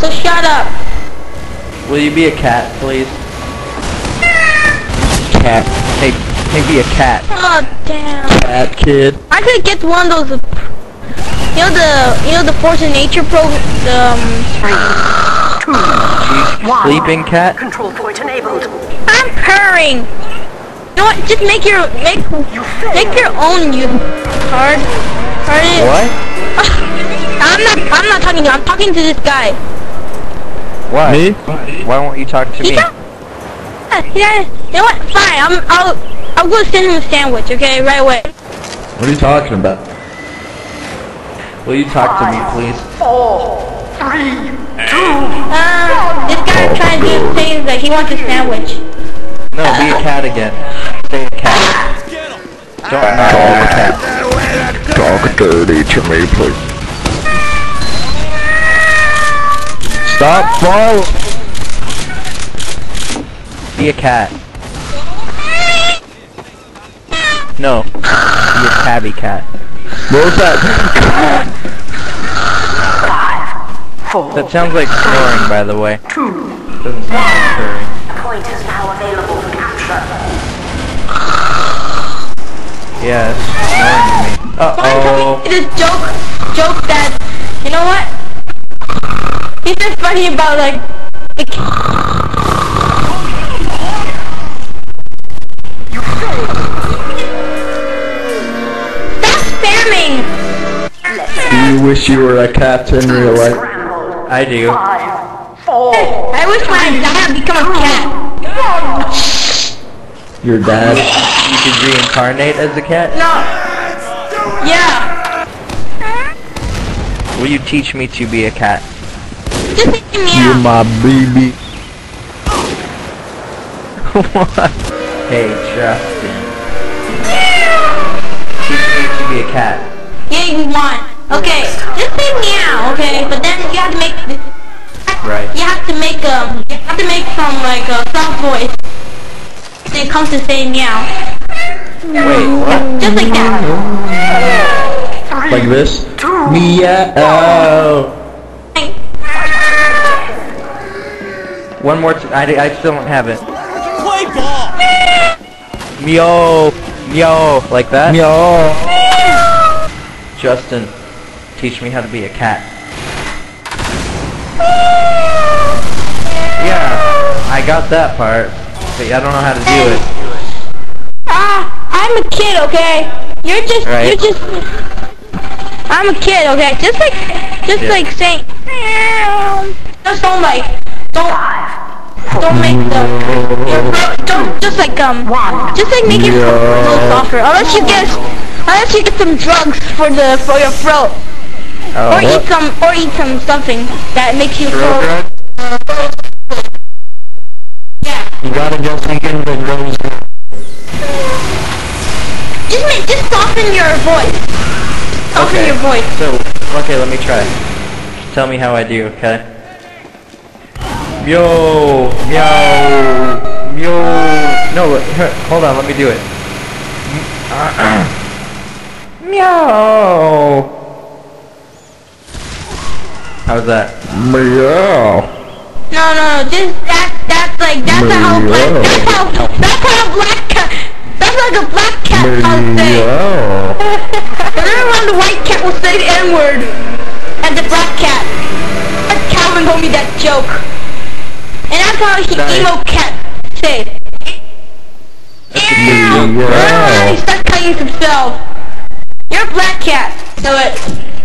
So shut up. Will you be a cat, please? Cat. Hey, hey, be a cat. Oh damn. Cat kid. I could get one of those. You know the you know the Force of Nature pro the um, Sleeping cat? Control point enabled. I'm purring. You know what? Just make your make make your own you hard. Hard. What? I'm not I'm not talking to you. I'm talking to this guy. Why? Me? Why won't you talk to He me? don't- Uh, yeah, you know what? Fine. I'm I'll I'll go send him a sandwich. Okay, right away. What are you talking about? Will you talk to me, please? Four, three, two, three, Uh, this guy trying to do things like he wants a sandwich. No, be a cat again. Say a cat. Don't not all the cat. Talk dirty to me, please. Stop following. Be a cat. No. Be a tabby cat. What was that? Five, four, That sounds like snoring, by the way. two. Doesn't sound like purring. Point is now available for capture. Yeah, snoring to me. Fine, Uh-oh. tell me joke joke that you know what? He's just funny about like the Stop spamming! Do you wish you were a cat in real life? I do. Five, four, I wish when I die I'd become a cat. Your dad? You could reincarnate as a cat? No. Yeah. Will you teach me to be a cat? Just say You're meow. my baby. what? Hey, Justin. Teach me to be a cat. Yeah, you want. Okay, just say meow, okay? But then you have to make Right. you have to make um you have to make some like a soft voice. When it comes to saying meow. Wait, what? Just like that. Like this? Meow. One more t- I, I still don't have it. Play ball! Meow. Meow. Like that? Meow. Justin, teach me how to be a cat. Yeah, I got that part, but I don't know how to do it. Ah, I'm a kid, okay? You're just Right. you're just I'm a kid, okay? Just like just Yeah. like saying. Just don't like don't don't make the your throat don't just like um just like make your throat a little softer. Unless you get unless you get some drugs for the for your throat. Oh, or eat some or eat some something that makes you Throat throat yeah. You gotta get thinking the rose. Just make just soften your voice. Soften Okay. your voice. So, okay, let me try. Tell me how I do, okay? Meow, meow, meow. No, look, hold on, let me do it. Meow. How's that? Meow. No, no, no, just that, that's like, that's how black, that's how, that's how a black cat, that's like a black cat would say. Meow. Remember when the white cat would say the N-word? And the black cat. But Calvin told me that joke. That's how he, Nice. emo cat say. Ew! Meow. Ah, he cutting himself. You're a black cat. Do it.